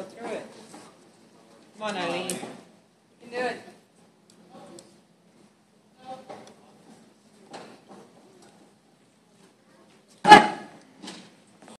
Go through it. Come on, Eileen.